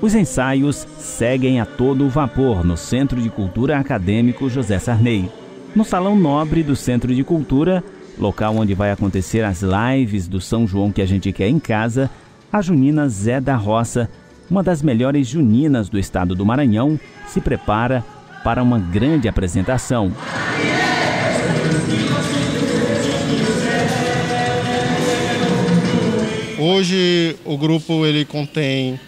Os ensaios seguem a todo vapor no Centro de Cultura Acadêmico José Sarney. No Salão Nobre do Centro de Cultura, local onde vai acontecer as lives do São João que a gente quer em casa, a Junina Zé da Roça, uma das melhores juninas do estado do Maranhão, se prepara para uma grande apresentação. Hoje o grupo ele contém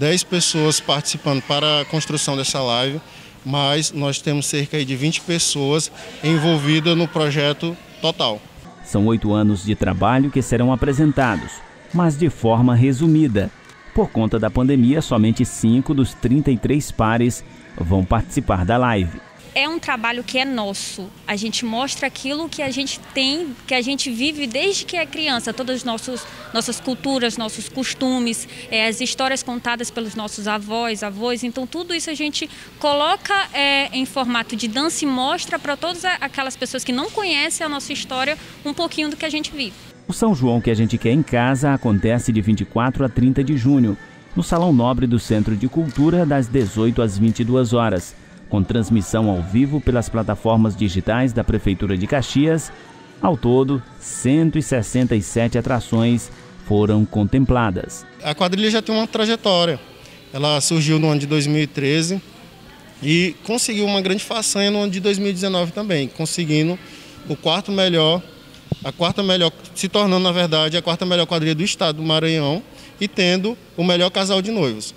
10 pessoas participando para a construção dessa live, mas nós temos cerca de 20 pessoas envolvidas no projeto total. São oito anos de trabalho que serão apresentados, mas de forma resumida. Por conta da pandemia, somente cinco dos 33 pares vão participar da live é um trabalho que é nosso. A gente mostra aquilo que a gente tem, que a gente vive desde que é criança, todas as nossos, nossas culturas, nossos costumes, é, as histórias contadas pelos nossos avós, avós. Então, tudo isso a gente coloca é, em formato de dança e mostra para todas aquelas pessoas que não conhecem a nossa história um pouquinho do que a gente vive. O São João que a gente quer em casa acontece de 24 a 30 de junho, no Salão Nobre do Centro de Cultura, das 18 às 22 horas com transmissão ao vivo pelas plataformas digitais da Prefeitura de Caxias. Ao todo, 167 atrações foram contempladas. A quadrilha já tem uma trajetória. Ela surgiu no ano de 2013 e conseguiu uma grande façanha no ano de 2019 também, conseguindo o quarto melhor, a quarta melhor, se tornando na verdade a quarta melhor quadrilha do estado do Maranhão e tendo o melhor casal de noivos.